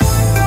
Bye.